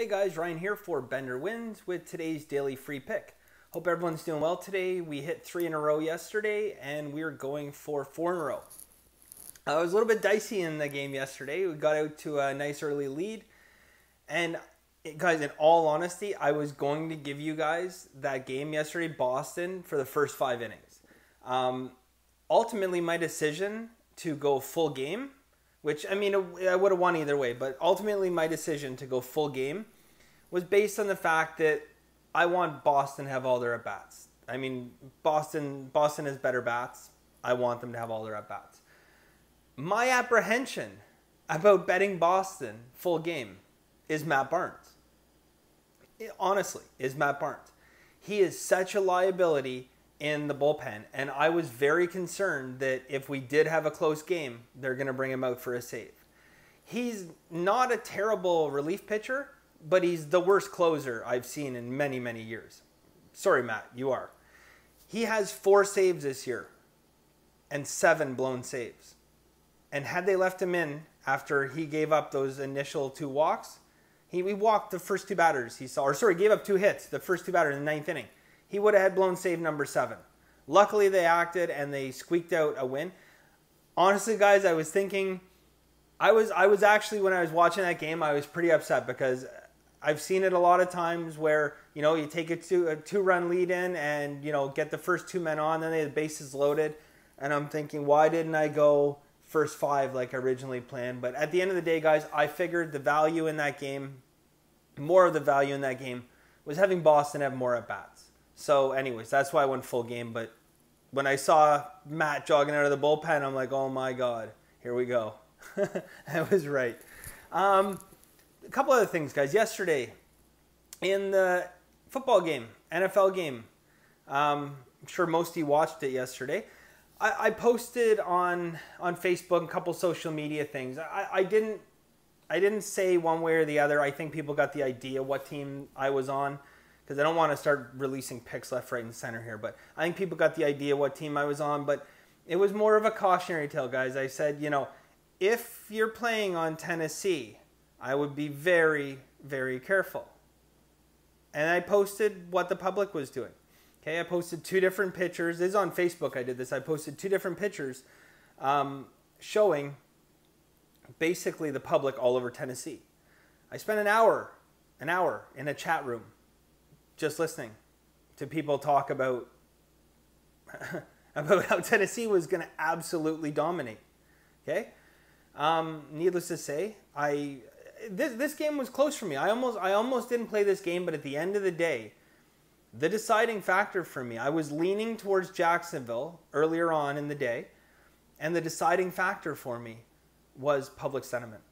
Hey guys, Ryan here for Bender Wins with today's daily free pick. Hope everyone's doing well today. We hit three in a row yesterday and we're going for four in a row. Uh, was a little bit dicey in the game yesterday. We got out to a nice early lead. And guys, in all honesty, I was going to give you guys that game yesterday, Boston, for the first five innings. Um, ultimately, my decision to go full game which I mean, I would have won either way, but ultimately my decision to go full game was based on the fact that I want Boston to have all their at bats. I mean, Boston Boston has better bats. I want them to have all their at bats. My apprehension about betting Boston full game is Matt Barnes. It, honestly, is Matt Barnes. He is such a liability in the bullpen. And I was very concerned that if we did have a close game, they're going to bring him out for a save. He's not a terrible relief pitcher, but he's the worst closer I've seen in many, many years. Sorry, Matt, you are. He has four saves this year and seven blown saves. And had they left him in after he gave up those initial two walks, he, he walked the first two batters he saw, or sorry, gave up two hits, the first two batters in the ninth inning he would have had blown save number seven. Luckily, they acted and they squeaked out a win. Honestly, guys, I was thinking, I was I was actually when I was watching that game, I was pretty upset because I've seen it a lot of times where you know you take a two a two run lead in and you know get the first two men on, then they the bases loaded, and I'm thinking, why didn't I go first five like I originally planned? But at the end of the day, guys, I figured the value in that game, more of the value in that game, was having Boston have more at bats. So, anyways, that's why I went full game. But when I saw Matt jogging out of the bullpen, I'm like, oh my God, here we go. I was right. Um, a couple other things, guys. Yesterday, in the football game, NFL game, um, I'm sure most of you watched it yesterday. I, I posted on on Facebook a couple social media things. I, I didn't I didn't say one way or the other. I think people got the idea what team I was on because I don't want to start releasing picks left, right, and center here. But I think people got the idea what team I was on. But it was more of a cautionary tale, guys. I said, you know, if you're playing on Tennessee, I would be very, very careful. And I posted what the public was doing. Okay, I posted two different pictures. This is on Facebook. I did this. I posted two different pictures um, showing basically the public all over Tennessee. I spent an hour, an hour in a chat room just listening to people talk about about how Tennessee was going to absolutely dominate. Okay, um, needless to say, I this this game was close for me. I almost I almost didn't play this game, but at the end of the day, the deciding factor for me, I was leaning towards Jacksonville earlier on in the day, and the deciding factor for me was public sentiment.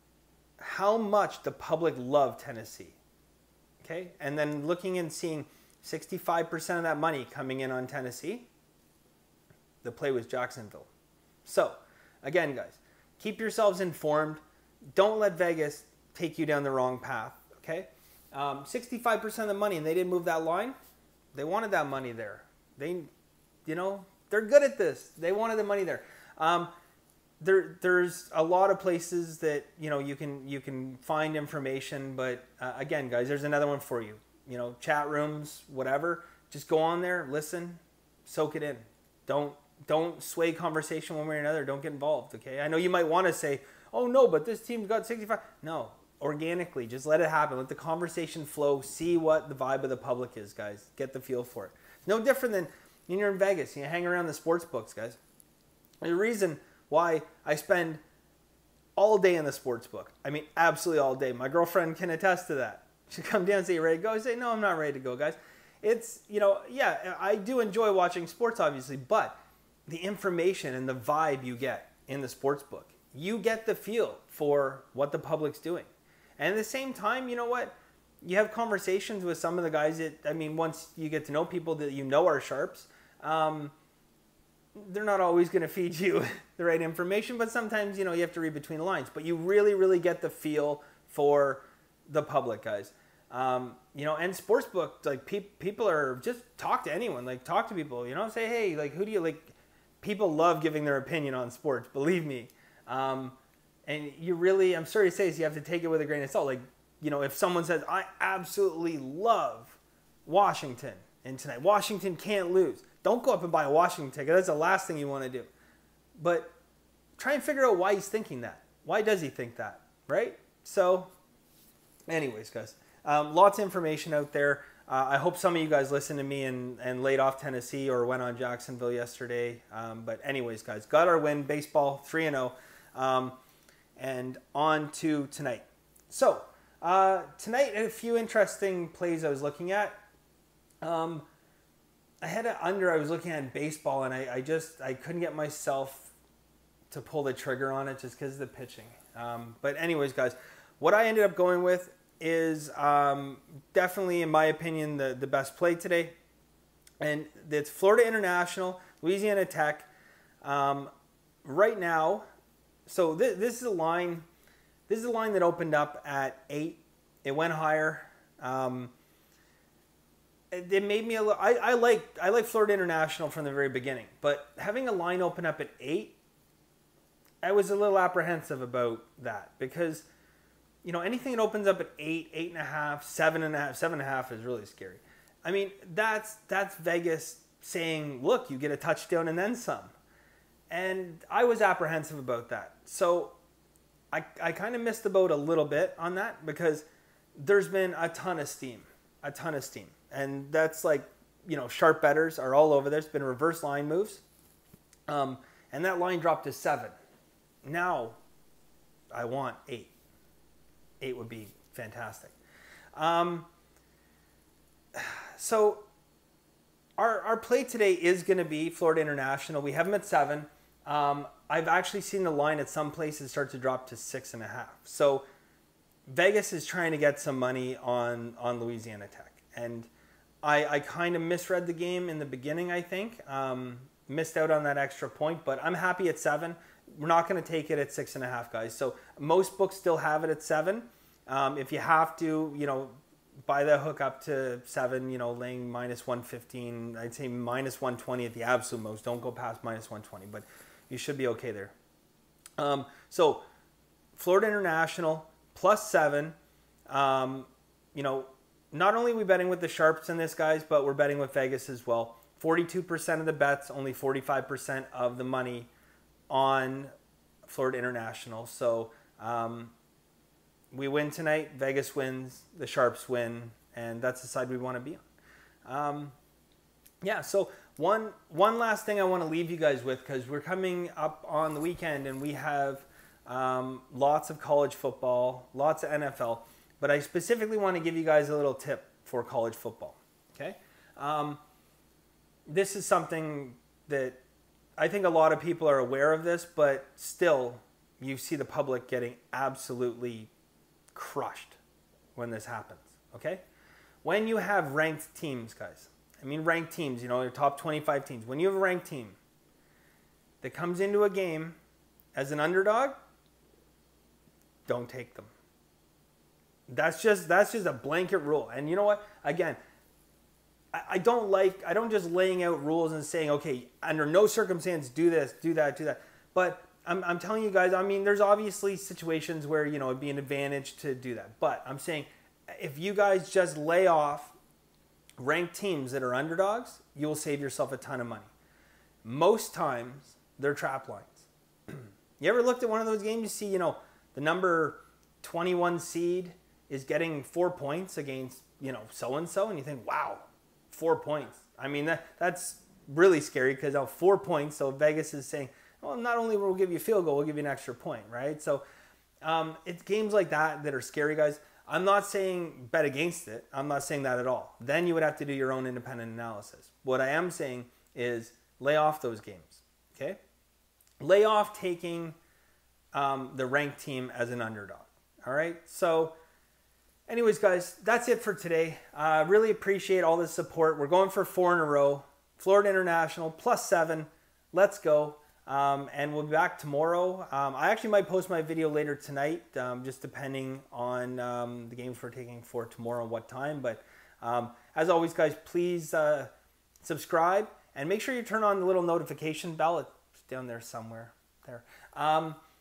How much the public loved Tennessee. Okay, and then looking and seeing 65% of that money coming in on Tennessee, the play was Jacksonville. So, again, guys, keep yourselves informed. Don't let Vegas take you down the wrong path. Okay, um, 65% of the money, and they didn't move that line. They wanted that money there. They, you know, they're good at this. They wanted the money there. Um, there there's a lot of places that you know you can you can find information but uh, again guys there's another one for you. You know chat rooms whatever. Just go on there listen soak it in. Don't don't sway conversation one way or another. Don't get involved okay? I know you might want to say oh no but this team's got 65 no organically just let it happen. Let the conversation flow. See what the vibe of the public is guys. Get the feel for it. It's no different than when you're in vegas you hang around the sports books guys. The reason why I spend all day in the sports book. I mean, absolutely all day. My girlfriend can attest to that. She come down and say, "You ready to go?" I say, "No, I'm not ready to go, guys." It's you know, yeah, I do enjoy watching sports, obviously, but the information and the vibe you get in the sports book, you get the feel for what the public's doing, and at the same time, you know what? You have conversations with some of the guys that I mean, once you get to know people that you know are sharps. Um, they're not always going to feed you the right information, but sometimes you know you have to read between the lines. But you really, really get the feel for the public, guys. Um, you know, and sportsbook like pe- people are just talk to anyone, like talk to people. You know, say hey, like who do you like? People love giving their opinion on sports. Believe me. Um, and you really, I'm sorry to say this, you have to take it with a grain of salt. Like you know, if someone says, I absolutely love Washington and tonight, Washington can't lose, don't go up and buy a Washington ticket. That's the last thing you want to do. But try and figure out why he's thinking that. Why does he think that? Right? So, anyways, guys, um, lots of information out there. Uh, I hope some of you guys listened to me and, and laid off Tennessee or went on Jacksonville yesterday. Um, but, anyways, guys, got our win. Baseball 3 0. Um, and on to tonight. So, uh, tonight, a few interesting plays I was looking at. Um, I had it under. I was looking at baseball, and I, I just I couldn't get myself to pull the trigger on it just because of the pitching. Um, but anyways, guys, what I ended up going with is um, definitely, in my opinion, the the best play today, and it's Florida International, Louisiana Tech. Um, right now, so th- this is a line. This is a line that opened up at eight. It went higher. Um, it made me a little. I, I like I like Florida International from the very beginning, but having a line open up at eight, I was a little apprehensive about that because, you know, anything that opens up at eight, eight and a half, seven and a half, seven and a half is really scary. I mean, that's that's Vegas saying, look, you get a touchdown and then some, and I was apprehensive about that. So, I I kind of missed the boat a little bit on that because there's been a ton of steam, a ton of steam and that's like you know sharp bettors are all over. There's been reverse line moves, um, and that line dropped to seven. Now, I want eight. Eight would be fantastic. Um, so, our our play today is going to be Florida International. We have them at seven. Um, I've actually seen the line at some places start to drop to six and a half. So, Vegas is trying to get some money on on Louisiana Tech, and I, I kind of misread the game in the beginning, I think. Um, missed out on that extra point, but I'm happy at seven. We're not going to take it at six and a half, guys. So most books still have it at seven. Um, if you have to, you know, buy the hook up to seven, you know, laying minus 115, I'd say minus 120 at the absolute most. Don't go past minus 120, but you should be okay there. Um, so Florida International plus seven. Um, you know, not only we betting with the sharps in this, guys, but we're betting with Vegas as well. 42% of the bets, only 45% of the money on Florida International. So um, we win tonight. Vegas wins. The sharps win, and that's the side we want to be on. Um, yeah. So one one last thing I want to leave you guys with because we're coming up on the weekend and we have um, lots of college football, lots of NFL. But I specifically want to give you guys a little tip for college football. Okay, um, this is something that I think a lot of people are aware of this, but still, you see the public getting absolutely crushed when this happens. Okay, when you have ranked teams, guys. I mean, ranked teams. You know, your top 25 teams. When you have a ranked team that comes into a game as an underdog, don't take them. That's just that's just a blanket rule. And you know what? Again, I, I don't like I don't just laying out rules and saying, okay, under no circumstance do this, do that, do that. But I'm, I'm telling you guys, I mean, there's obviously situations where, you know, it'd be an advantage to do that. But I'm saying if you guys just lay off ranked teams that are underdogs, you will save yourself a ton of money. Most times, they're trap lines. you ever looked at one of those games? You see, you know, the number 21 seed is getting four points against you know so and so, and you think, wow, four points. I mean that that's really scary because now four points. So Vegas is saying, well, not only will we give you a field goal, we'll give you an extra point, right? So um, it's games like that that are scary, guys. I'm not saying bet against it. I'm not saying that at all. Then you would have to do your own independent analysis. What I am saying is lay off those games. Okay, lay off taking um, the ranked team as an underdog. All right, so anyways, guys, that's it for today. I uh, really appreciate all the support. We're going for four in a row. Florida International plus seven. Let's go. Um, and we'll be back tomorrow. Um, I actually might post my video later tonight, um, just depending on um, the games we're taking for tomorrow and what time. But um, as always, guys, please uh, subscribe and make sure you turn on the little notification bell. It's down there somewhere. There.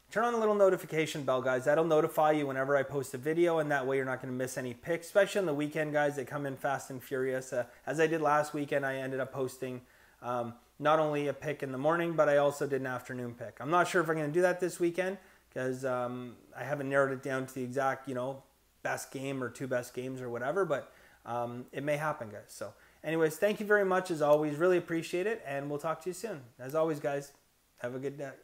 Turn on the little notification bell, guys. That'll notify you whenever I post a video, and that way you're not going to miss any picks, especially on the weekend, guys. They come in fast and furious. Uh, as I did last weekend, I ended up posting um, not only a pick in the morning, but I also did an afternoon pick. I'm not sure if I'm going to do that this weekend because um, I haven't narrowed it down to the exact, you know, best game or two best games or whatever, but um, it may happen, guys. So, anyways, thank you very much as always. Really appreciate it, and we'll talk to you soon. As always, guys, have a good day.